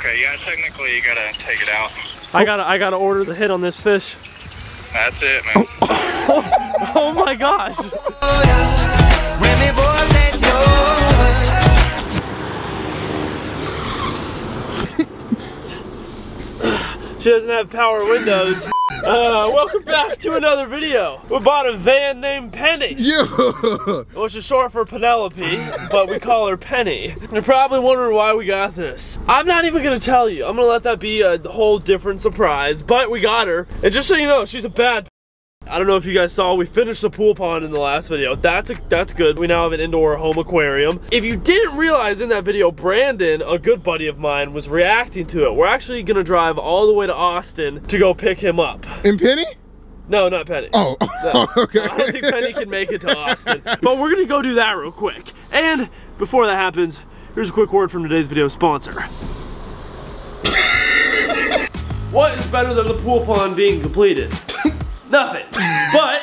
Okay, yeah, technically you gotta take it out. I gotta, I gotta order the hit on this fish. That's it, man. Oh my gosh. She doesn't have power windows. Uh, welcome back to another video. We bought a van named Penny, Yeah. which is short for Penelope, but we call her Penny. You're probably wondering why we got this. I'm not even gonna tell you. I'm gonna let that be a whole different surprise, but we got her. And just so you know, she's a bad I don't know if you guys saw, we finished the pool pond in the last video. That's a, that's good. We now have an indoor home aquarium. If you didn't realize in that video, Brandon, a good buddy of mine, was reacting to it. We're actually gonna drive all the way to Austin to go pick him up. And Penny? No, not Penny. Oh, No. okay. I don't think Penny can make it to Austin. But we're gonna go do that real quick. And before that happens, here's a quick word from today's video sponsor. what is better than the pool pond being completed? Nothing. But,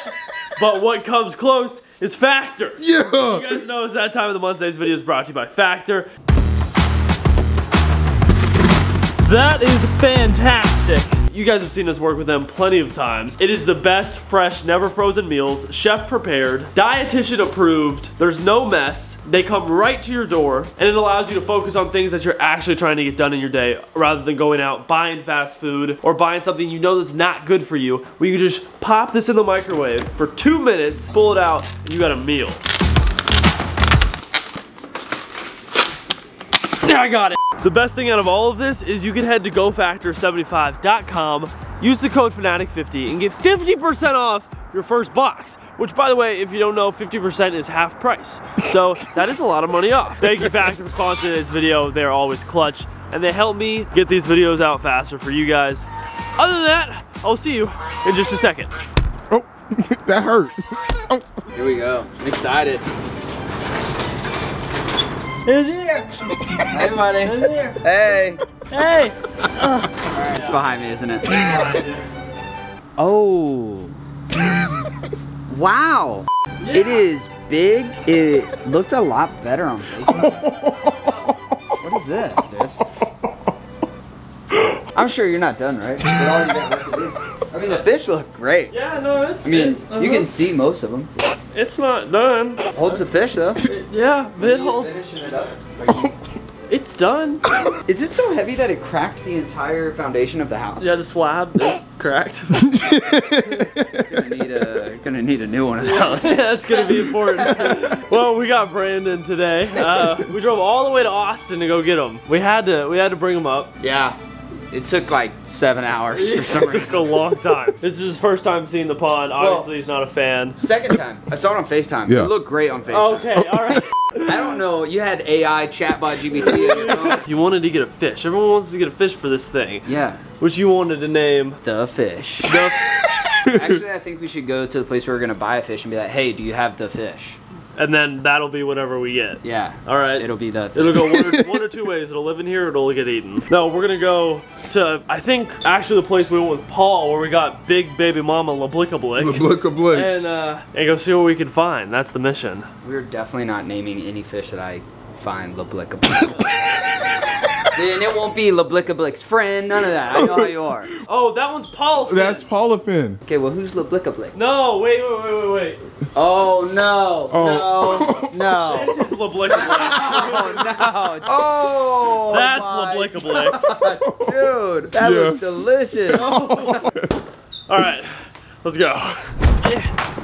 but what comes close is Factor. You guys know it's that time of the month. Today's video is brought to you by Factor. That is fantastic. You guys have seen us work with them plenty of times. It is the best fresh, never frozen meals, chef prepared, dietitian approved. There's no mess. They come right to your door and it allows you to focus on things that you're actually trying to get done in your day rather than going out buying fast food or buying something you know that's not good for you. Where you can just pop this in the microwave for two minutes, pull it out, and you got a meal. Yeah, I got it. The best thing out of all of this is you can head to gofactor75.com, use the code Finatic50 and get 50% off your first box. Which by the way, if you don't know, 50% is half price. So that is a lot of money off. Thank you Factor for sponsoring this video. They're always clutch and they help me get these videos out faster for you guys. Other than that, I'll see you in just a second. Oh, that hurt. Oh. Here we go. I'm excited. Who's here? Hey, buddy. Who's here? Hey. Hey! It's behind me, isn't it? Oh. Wow. It is big. It looked a lot better on Facebook. what is this, dude? I'm sure you're not done, right? With all you got left to do. I mean, the fish look great. Yeah, no, it's I mean, it- you can uh-huh. see most of them. It's not done. Holds the fish, though. Yeah, it holds. Finishing it up. It's done. Is it so heavy that it cracked the entire foundation of the house? Yeah, the slab is cracked. Gonna need a gonna need a new one of those. That's gonna be important. well, we got Brandon today. Uh, we drove all the way to Austin to go get him. We had to, we had to bring him up. Yeah. It took like seven hours for It some took a long time. This is his first time seeing the pond. Obviously, Well- he's not a fan. Second time. I saw it on FaceTime. Yeah. It looked great on FaceTime. Okay, all right. I don't know. You had AI chatbot GBT on your phone. You wanted to get a fish. Everyone wants to get a fish for this thing, Yeah. which you wanted to name The fish. the. Actually, I think we should go to the place where we're gonna buy a fish and be like, "Hey, do you have the fish?" And then that'll be whatever we get. Yeah. All right. It'll be the. Fish. It'll go one or, one or two ways. It'll live in here, or it'll get eaten. No, we're gonna go to I think actually the place we went with Paul, where we got big baby mama Lablika Blick, Look a blink. and uh, and go see what we can find. That's the mission. We're definitely not naming any fish that I find Lablicable. then it won't be Lablicablick's friend. None of that. I know how you are. Oh, that one's Paul. That's Paula Finn. Okay, well, who's Lablicablick? No, wait, wait, wait, wait, wait. Oh no! Oh. No! No! This is Lablika Blick. Oh no! Oh! That's my Lablika Blick. God, Dude, that Yeah. looks delicious. All right, let's go. All right,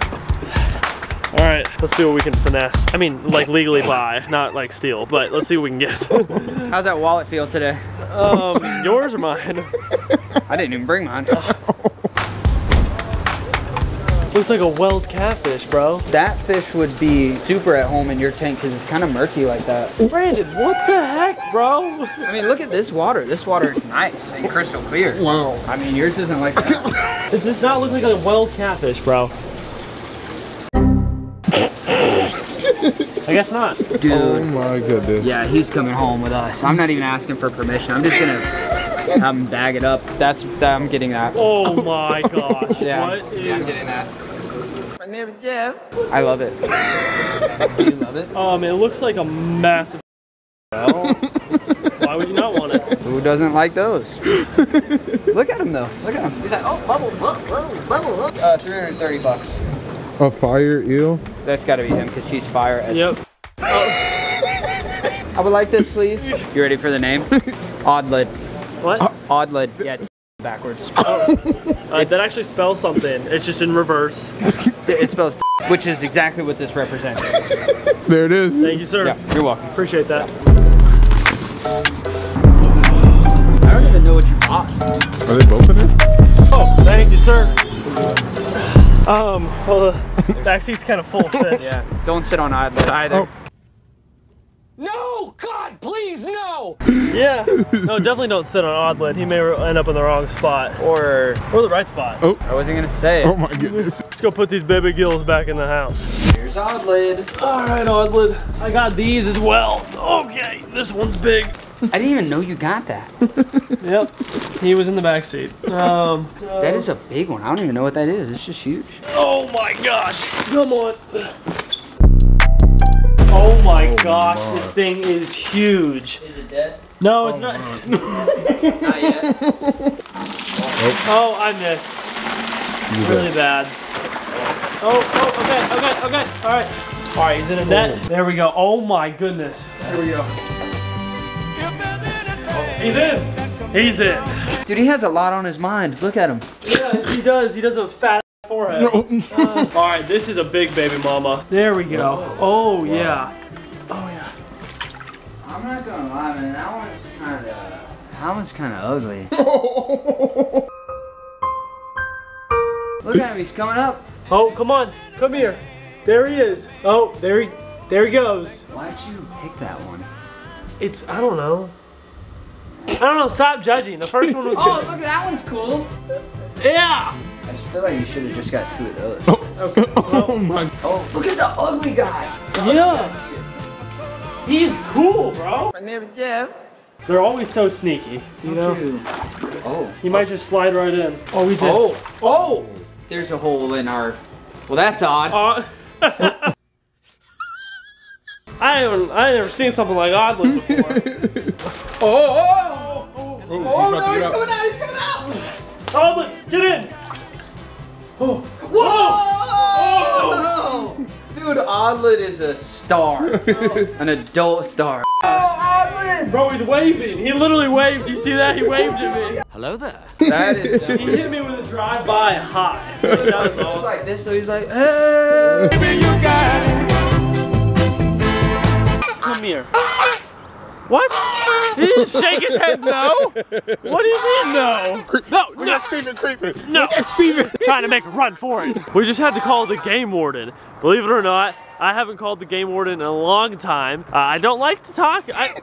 let's see what we can finesse. I mean, like legally buy, not like steal, but let's see what we can get. How's that wallet feel today? um, yours or mine? I didn't even bring mine. Looks like a Wels catfish, bro. That fish would be super at home in your tank because it's kind of murky like that. Brandon, what the heck, bro? I mean, look at this water. This water is nice and crystal clear. Wow. I mean, yours isn't like that. Does this not look like a Wels catfish, bro? I guess not. Dude. Oh my goodness. Yeah, he's coming home with us. I'm not even asking for permission. I'm just gonna have him bag it up. That's that, I'm getting that. Oh my gosh. Yeah, What yeah, I'm getting that. My name is Jeff. I love it. Do you love it? Um, it looks like a massive Well, Why would you not want it? who doesn't like those? Look at him though. Look at him. He's like, oh, bubble, bubble, bubble, bubble. Uh, 330 bucks. A fire eel? That's got to be him because he's fire as. Yep. I would like this, please. You ready for the name? Oddlid. What? Oddlid. Yeah, it's backwards. Uh, that actually spells something. It's just in reverse. It spells, which is exactly what this represents. There it is. Thank you, sir. Yeah, you're welcome. Appreciate that. I don't even know what you bought. Are they both in there? Oh, thank you, sir. Um, well, the back seat's kind of full fit. Yeah, don't sit on Oddlid either. Oh. No! God, please, no! Yeah. No, definitely don't sit on Oddlid. He may end up in the wrong spot. Or, Or the right spot. Oh. I wasn't gonna say. Oh my goodness. Let's go put these baby gills back in the house. Here's Oddlid. All right, Oddlid. I got these as well. Okay, this one's big. I didn't even know you got that. Yep, he was in the back seat. Um, That is a big one. I don't even know what that is. It's just huge. Oh my gosh! Come on. Oh my gosh, this thing is huge. Is it dead? No, it's not. Not yet. oh, I missed. Really bad. Oh, oh, okay, okay, okay. All right. All right, he's in a net. There we go. Oh my goodness. There we go. He's in. He's in. Dude, he has a lot on his mind. Look at him. Yeah, he does. He does a fat forehead. Uh, all right, this is a big baby mama. There we go. Oh yeah. Oh yeah. I'm not gonna lie, man. That one's kind of. That one's kind of ugly. Look at him. He's coming up. Oh, come on. Come here. There he is. Oh, there he, there he goes. Why'd you pick that one? It's, I don't know. I don't know. Stop judging. The first one was Oh, good. look, that one's cool. Yeah. I just feel like you should have just got two of those. Oh my. Oh, look at the ugly guy. Yeah. He's cool, bro. My name is Jeff. They're always so sneaky. You know. Oh. He might just slide right in. Oh, he's in. Oh. Oh. There's a hole in our. Well, that's odd. Uh, I haven't, I ain't never seen something like Oddly before. Oh. Oh. Oh, Oh he's oh, no, he's get out. coming out. He's coming out. Oddly, get in. Oh, whoa! Oh. oh. Dude, Oddlid is a star. An adult star. Oh, Oddlid. Bro, he's waving. He literally waved. You see that? He waved at me. Hello there. That is. He hit me with a drive-by high. That was awesome. like this, so he's like, hey. Come here. Ah! What? He didn't shake his head no? What do you mean no? No, We no. got Steven creeping. No. Look at Steven. Trying to make a run for it. We just had to call the game warden. Believe it or not, I haven't called the game warden in a long time. Uh, I don't like to talk. I,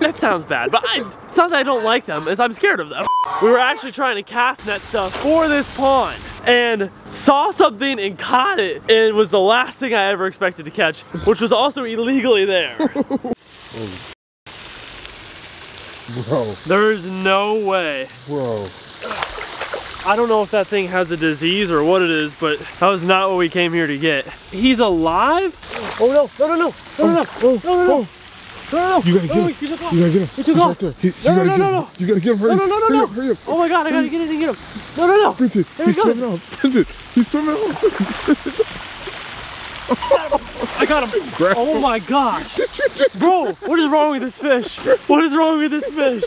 that sounds bad, but I, it's not that I don't like them, is I'm scared of them. We were actually trying to cast net stuff for this pond and saw something and caught it. And it was the last thing I ever expected to catch, which was also illegally there. Bro. There's no way. Bro. I don't know if that thing has a disease or what it is, but that was not what we came here to get. He's alive? Oh no, no, no, no, no, no, oh, oh, no, no, no. Oh. No, no, no. You gotta get oh, him. He took off. You gotta get him. He took He's off. Right there. He, no, no, no, no, no. You gotta get him. Hurry no, no, no, no, hurry no. Up, hurry up. Oh my god, I gotta get in and get him. No, no, no. Printed. There he He's goes. Swimming off. Printed. He's swimming off. I got him. Grab Oh my gosh. Bro, what is wrong with this fish? What is wrong with this fish?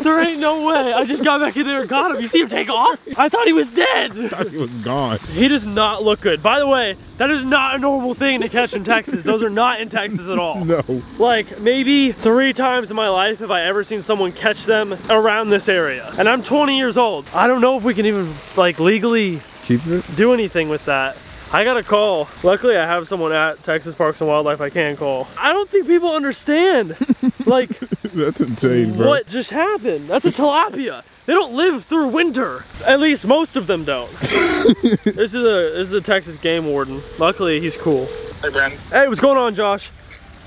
There ain't no way. I just got back in there and got him. You see him take off? I thought he was dead. Thought he was gone. He does not look good. By the way, that is not a normal thing to catch in Texas. Those are not in Texas at all. No. Like maybe three times in my life have I ever seen someone catch them around this area. And I'm 20 years old. I don't know if we can even like legally Keep it. do anything with that. I got a call. Luckily I have someone at Texas Parks and Wildlife I can call. I don't think people understand like That's insane, bro. what just happened. That's a tilapia. They don't live through winter. At least most of them don't. this is a this is a Texas game warden. Luckily he's cool. Hey, Brandon. Hey, what's going on, Josh?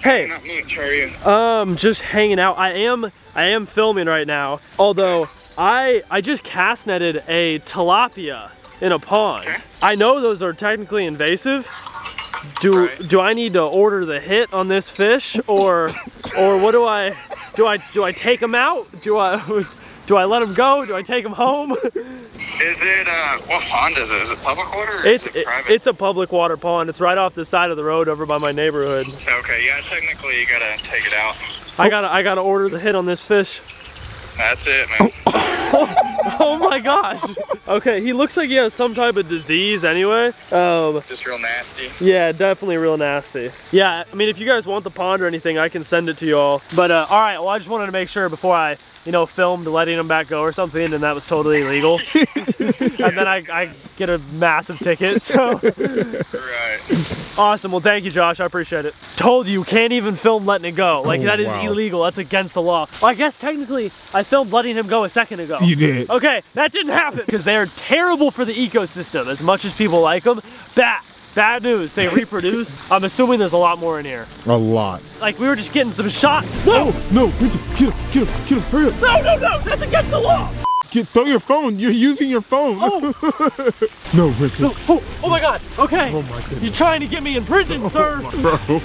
Hey, Not much, how are you? um, just hanging out. I am I am filming right now. Although I I just cast netted a tilapia in a pond. Okay. I know those are technically invasive, do Right. do I need to order the hit on this fish or or what do I do I do I take him out? Do I do I let him go? Do I take him home? Is it, uh, what pond is it? Is it public water or it's it it- it's a public water pond. It's right off the side of the road over by my neighborhood. Okay, yeah, technically you gotta take it out. I gotta I gotta order the hit on this fish. That's it, man. Oh my gosh. Okay, he looks like he has some type of disease anyway. Um, Just real nasty. yeah, definitely real nasty. Yeah, I mean, if you guys want the pond or anything, I can send it to you all. But uh, all right, well, I just wanted to make sure before I, you know, filmed letting him back go or something, and that was totally illegal. and then I, I get a massive ticket. So Right. Awesome. Well, thank you, Josh. I appreciate it. Told you, can't even film letting it go. Like Oh, that is wow. illegal. That's against the law. Well, I guess technically, I filmed letting him go a second ago. You did. Okay, that didn't happen because they are terrible for the ecosystem. As much as people like them, bad. Bad news. They reproduce. I'm assuming there's a lot more in here. A lot. Like we were just getting some shots. No, No, Richard, get him, get him, get him, hurry up. no, no, no. That's against the law. Get, throw your phone. You're using your phone. Oh. no, Richard. No, oh, oh my God. Okay. Oh my goodness. You're trying to get me in prison, sir. Bro.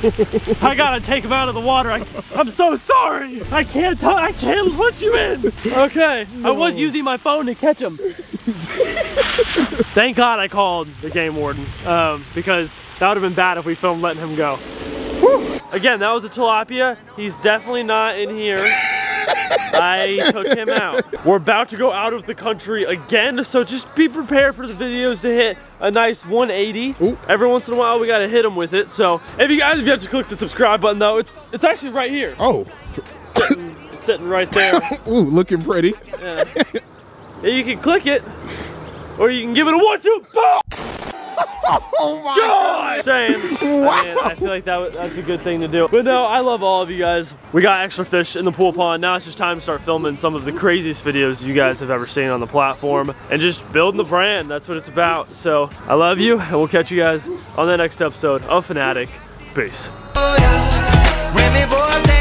I gotta take him out of the water. I, I'm so sorry. I can't. I can't put you in. Okay. I was using my phone to catch him. Thank God I called the game warden um, because that would have been bad if we filmed letting him go. Whew. Again, that was a tilapia. He's definitely not in here. I took him out. We're about to go out of the country again, so just be prepared for the videos to hit a nice 180. Ooh. Every once in a while, we gotta hit them with it. So if you guys if you have yet to click the subscribe button, though, it's it's actually right here. Oh. It's sitting right there. Ooh, looking pretty. Yeah. Yeah, you can click it, or you can give it a one, two, boom! Oh my God! Saying, I, mean, I feel like that was, that's a good thing to do. But no, I love all of you guys. We got extra fish in the pool pond. Now it's just time to start filming some of the craziest videos you guys have ever seen on the platform and just building the brand. That's what it's about. So I love you, and we'll catch you guys on the next episode of Finatic. Peace. Remy boys